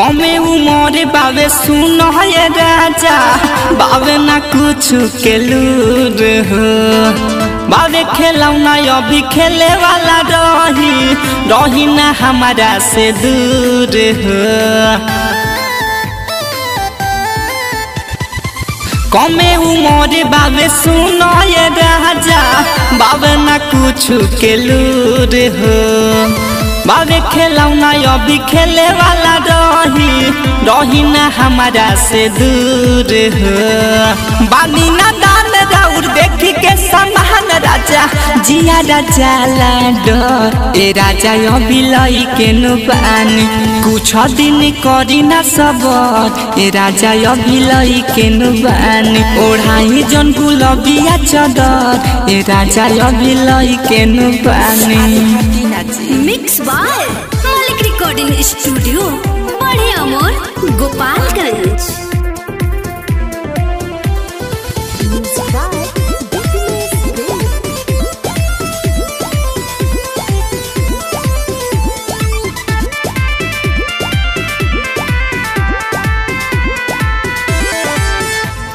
कमे उमर बावे सुन राजा, बावे ना कुछ के लूर हो। बावे खेलौना अभी खेले वाला रही रही ना हमारा से दूर हो। कमे उमर बाबे सुन राजा बाबे ना कुछ के लूर हो। बाबे खेलौना अभी खेले वाला रही रही ना हमारा से दूर हो बानी ना दान राउर देखी के समान राजा जिया राजा लाडो ए राजा अभी लई के नुबानी कुछ दिन करी ना सबर ए राजा अभी लई के नुबानी ओढ़ाई जन गुलबिया चदर ए राजा अभी लई के नुबानी मिक्स बाय मालिक रिकॉर्डिंग स्टूडियो बड़े अमोर गोपालगंज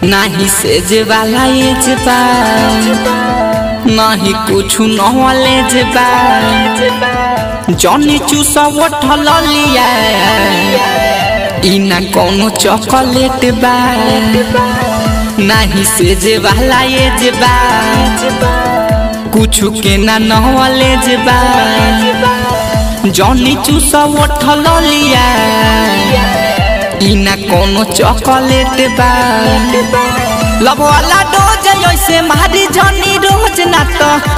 नाही से जे वाला ये जबा नाही कुछ नहले जबा जनी चूसा उठल लिया इना कोनो चॉकलेट बा नाही से वाला ये जबा कुछ के ना नहले जबा जनी चूसा उठल लिया इना कोनो चॉकलेट बा लब वाला डोज ऐसे मारी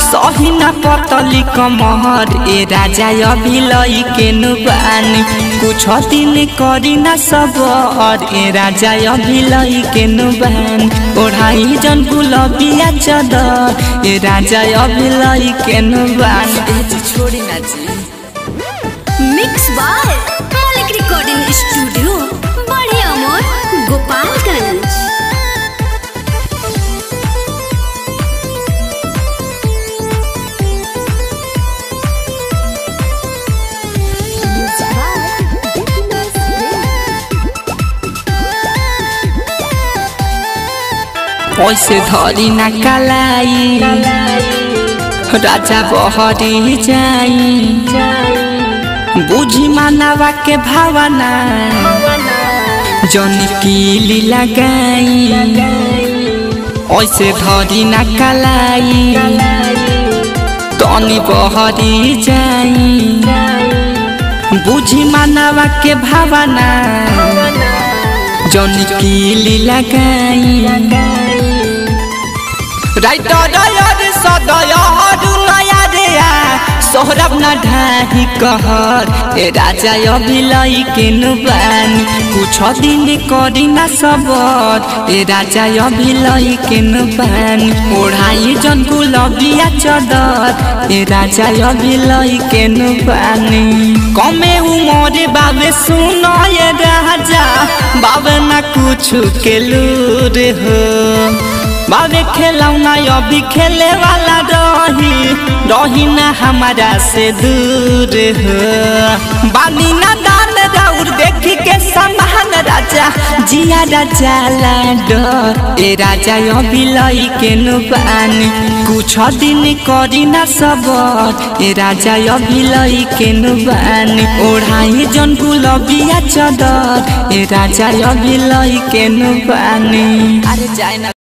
सही न पतली कमर ए राजा अभी लई के नुबानी कुछ दिन करी ना सबर ए राजा अभी लई के नुबानी ओढ़ाई जन गुलबिया चदर ए राजा अभी लई के नुबानी छोड़ी ना जी। मिक्स बाय मालिक रिकॉर्डिंग स्टूडियो पैसे धरी ना कलाई राजा बहरी जाई बुझी मानवा के भावना। जन कीली लगाई ऐसे धरी ना कलाई तनी बहरी जाई बुझी मानवा के भावना जन कीली लगाई सोहरब न ढाही कहर, ए राजा अभी लई के नुबानी कुछ दिन करी ए राजा के नुबानी ओढ़ाई जन गुलबिया चदर, ए राजा के नुबानी कमे उमर बाबे सुन ये राजा, बाबे कुछ के लूर हो। बाबे खेलौना अभी खेले वाला रही। रही ना हमारा से दूर हो। बानी ना दान राउर देखी के समान राजा, जिया राजा लाडो। ए राजा अभी लई के नुबानी। कुछ दिन करी ना सबर ए राजा अभी लई के नुबानी। ओढ़ाई जन गुलबिया चदर, ए राजा अभी लई के नुबानी। अरे जाए